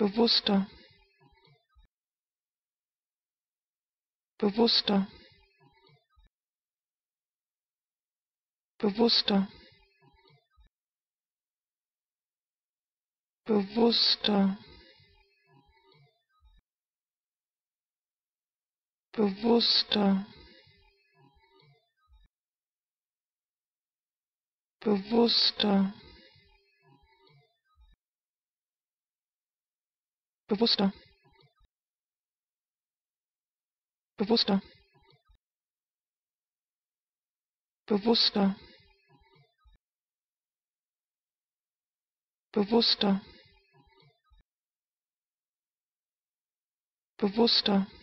bewusster. Bewusster. Bewusster. Bewusster. Bewusster. Bewusster bewusster. Bewusster. Bewusster. Bewusster. Bewusster